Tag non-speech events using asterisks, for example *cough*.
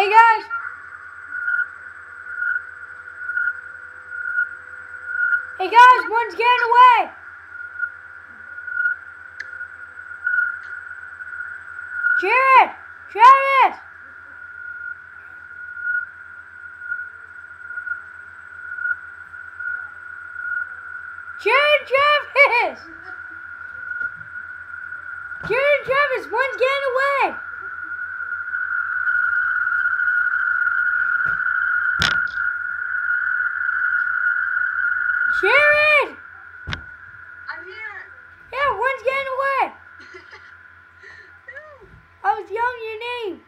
Hey guys! Hey guys, one's getting away! Jared! Jared! Jared Travis! Jared Travis, one's getting away! Jared! I'm here. Yeah, one's getting away! *laughs* I was yelling your name.